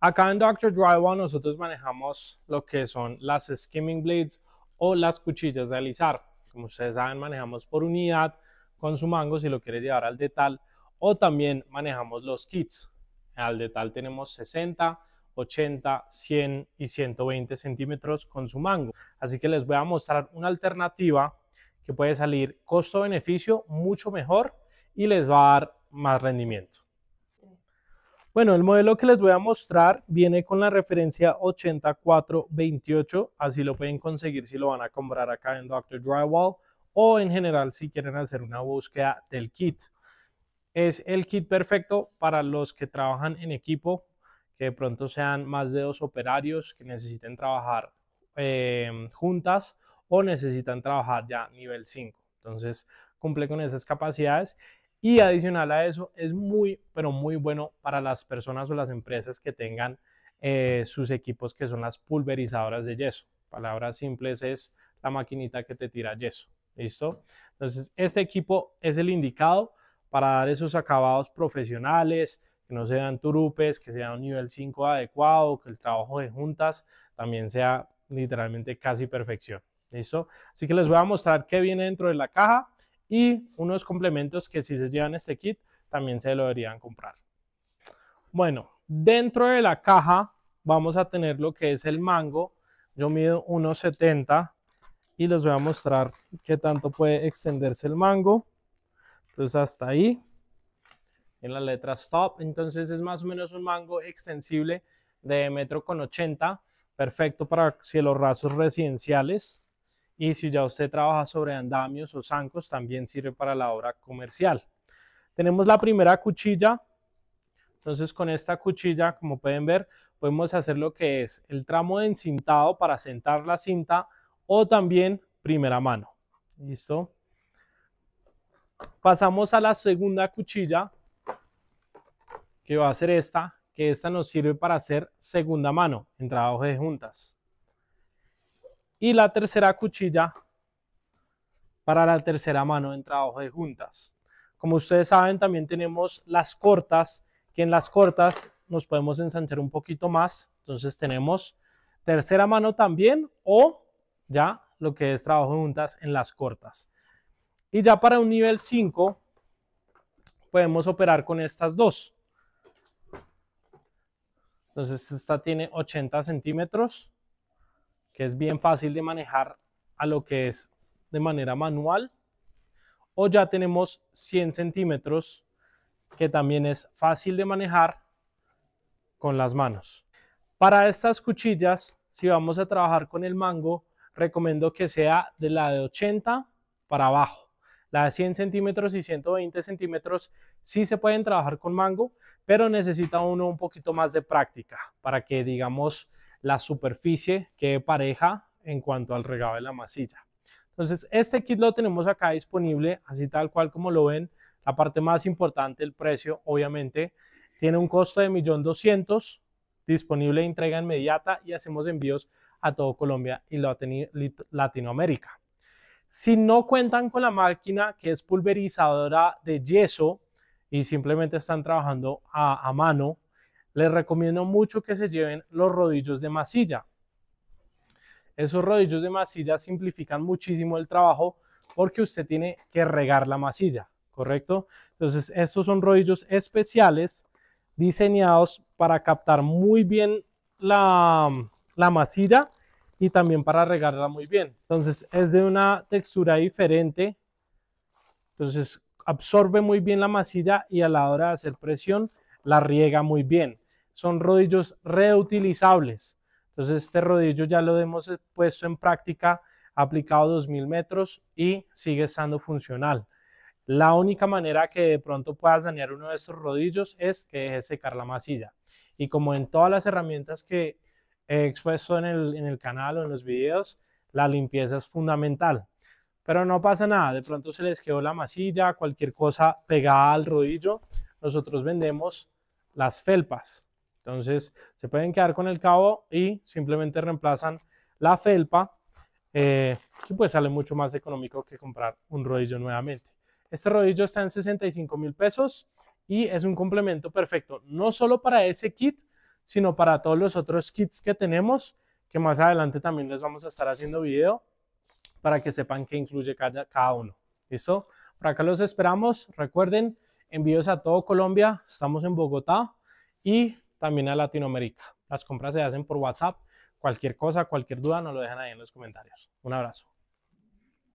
Acá en Dr. Drywall nosotros manejamos lo que son las skimming blades o las cuchillas de alisar. Como ustedes saben, manejamos por unidad con su mango si lo quiere llevar al detal o también manejamos los kits. Al detal tenemos 60, 80, 100 y 120 centímetros con su mango. Así que les voy a mostrar una alternativa que puede salir costo-beneficio mucho mejor y les va a dar más rendimiento. Bueno, el modelo que les voy a mostrar viene con la referencia 8428, así lo pueden conseguir si lo van a comprar acá en Dr. Drywall o en general si quieren hacer una búsqueda del kit. Es el kit perfecto para los que trabajan en equipo, que de pronto sean más de dos operarios que necesiten trabajar eh, juntas o necesitan trabajar ya nivel 5. Entonces cumple con esas capacidades y adicional a eso, es muy, pero muy bueno para las personas o las empresas que tengan eh, sus equipos que son las pulverizadoras de yeso. Palabras simples es la maquinita que te tira yeso. ¿Listo? Entonces, este equipo es el indicado para dar esos acabados profesionales, que no sean turupes, que sea un nivel 5 adecuado, que el trabajo de juntas también sea literalmente casi perfección. ¿Listo? Así que les voy a mostrar qué viene dentro de la caja y unos complementos que si se llevan este kit también se lo deberían comprar. Bueno, dentro de la caja vamos a tener lo que es el mango. Yo mido 1,70 y les voy a mostrar qué tanto puede extenderse el mango. Entonces hasta ahí, en la letra stop. Entonces es más o menos un mango extensible de metro con 80, perfecto para cielos rasos residenciales. Y si ya usted trabaja sobre andamios o zancos, también sirve para la obra comercial. Tenemos la primera cuchilla. Entonces con esta cuchilla, como pueden ver, podemos hacer lo que es el tramo de encintado para sentar la cinta o también primera mano. ¿Listo? Pasamos a la segunda cuchilla, que va a ser esta, que esta nos sirve para hacer segunda mano en trabajo de juntas. Y la tercera cuchilla para la tercera mano en trabajo de juntas. Como ustedes saben, también tenemos las cortas, que en las cortas nos podemos ensanchar un poquito más. Entonces tenemos tercera mano también o ya lo que es trabajo de juntas en las cortas. Y ya para un nivel 5 podemos operar con estas dos. Entonces esta tiene 80 centímetros que es bien fácil de manejar a lo que es de manera manual. O ya tenemos 100 centímetros, que también es fácil de manejar con las manos. Para estas cuchillas, si vamos a trabajar con el mango, recomiendo que sea de la de 80 para abajo. La de 100 centímetros y 120 centímetros sí se pueden trabajar con mango, pero necesita uno un poquito más de práctica para que, digamos, la superficie que pareja en cuanto al regado de la masilla. Entonces, este kit lo tenemos acá disponible, así tal cual como lo ven. La parte más importante, el precio, obviamente, tiene un costo de 1.200.000, disponible de entrega inmediata y hacemos envíos a todo Colombia y Latinoamérica. Si no cuentan con la máquina que es pulverizadora de yeso y simplemente están trabajando a mano, les recomiendo mucho que se lleven los rodillos de masilla. Esos rodillos de masilla simplifican muchísimo el trabajo porque usted tiene que regar la masilla, ¿correcto? Entonces, estos son rodillos especiales diseñados para captar muy bien la, la masilla y también para regarla muy bien. Entonces, es de una textura diferente. Entonces, absorbe muy bien la masilla y a la hora de hacer presión, la riega muy bien son rodillos reutilizables. Entonces este rodillo ya lo hemos puesto en práctica, aplicado 2000 metros y sigue estando funcional. La única manera que de pronto puedas dañar uno de estos rodillos es que dejes secar la masilla. Y como en todas las herramientas que he expuesto en el, en el canal o en los videos, la limpieza es fundamental. Pero no pasa nada, de pronto se les quedó la masilla, cualquier cosa pegada al rodillo. Nosotros vendemos las felpas. Entonces se pueden quedar con el cabo y simplemente reemplazan la felpa eh, y pues sale mucho más económico que comprar un rodillo nuevamente. Este rodillo está en 65 mil pesos y es un complemento perfecto, no solo para ese kit, sino para todos los otros kits que tenemos, que más adelante también les vamos a estar haciendo video para que sepan qué incluye cada, cada uno. ¿Listo? Por acá los esperamos. Recuerden, envíos a todo Colombia. Estamos en Bogotá y también a Latinoamérica. Las compras se hacen por WhatsApp. Cualquier cosa, cualquier duda, nos lo dejan ahí en los comentarios. Un abrazo.